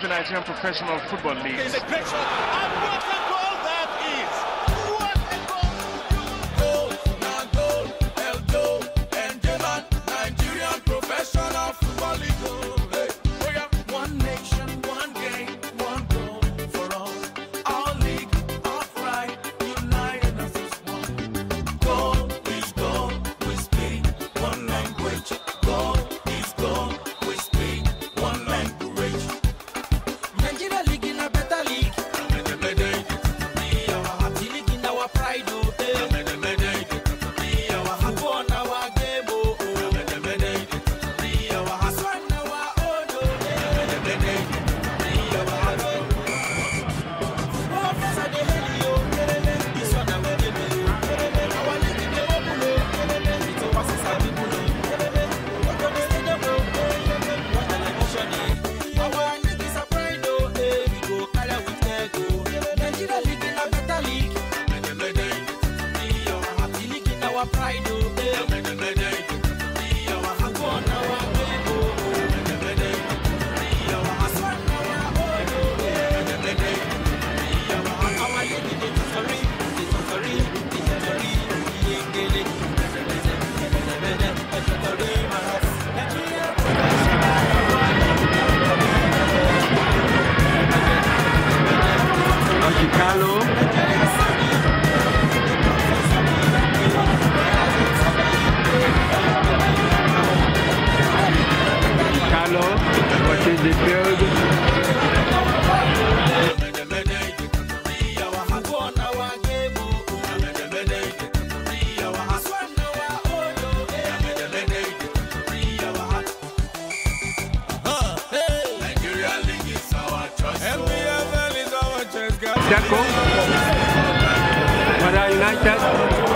the Nigerian Professional Football League. our pride, oh, eh. Jaco, Mara United,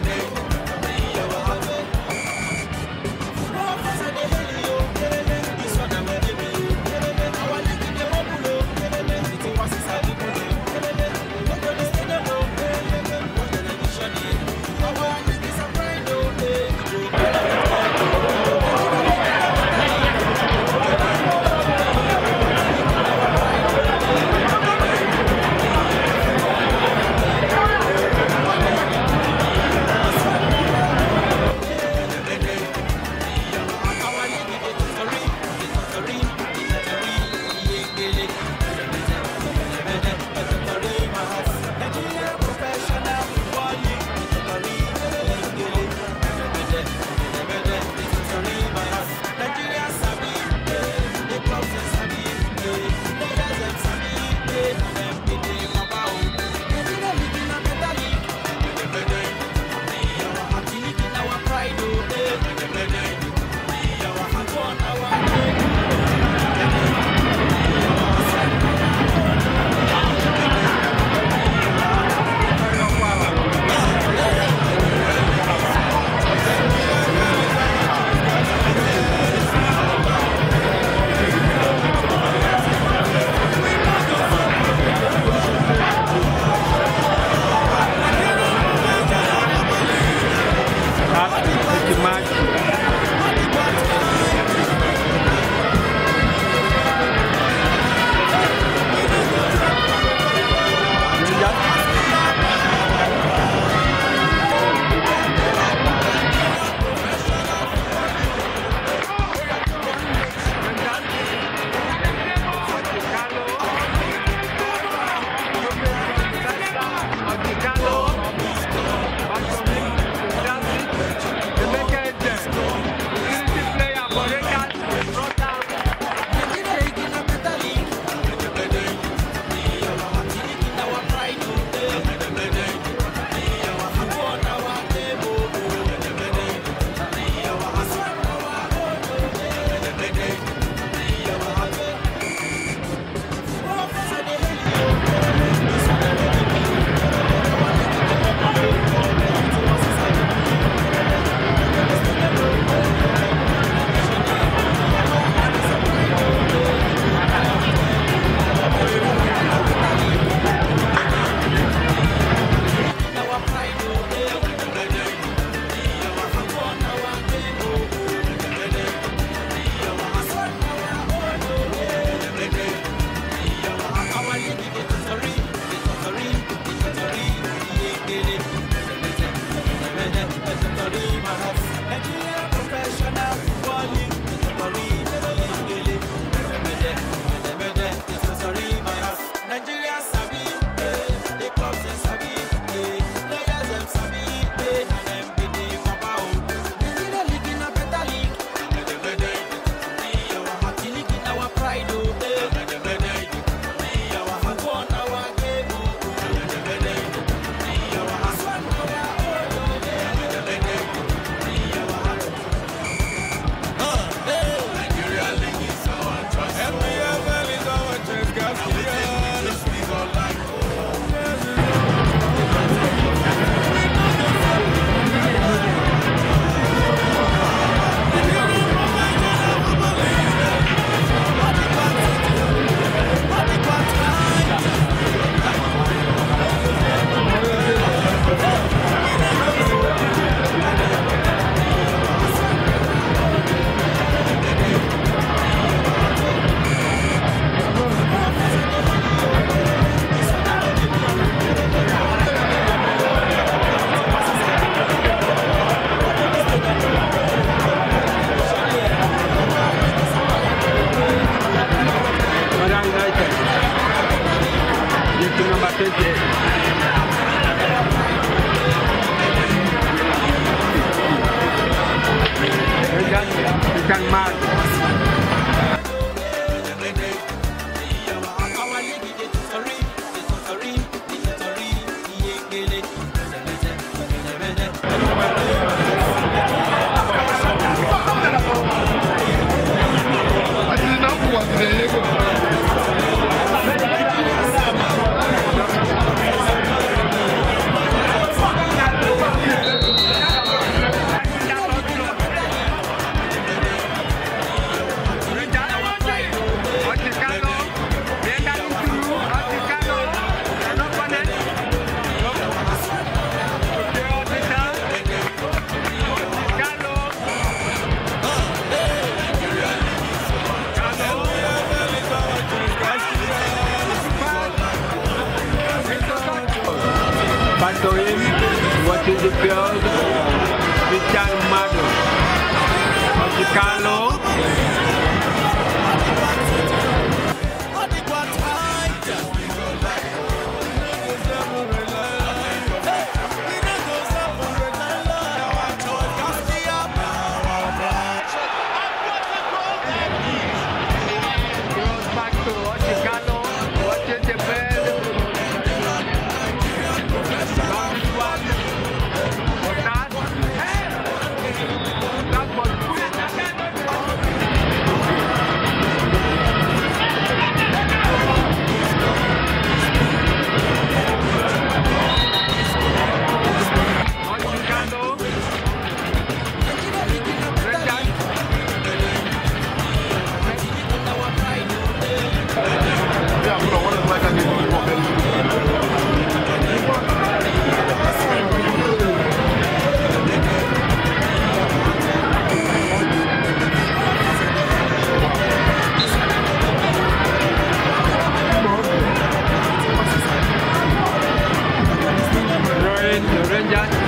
Benedict. The field, Richard Rangers,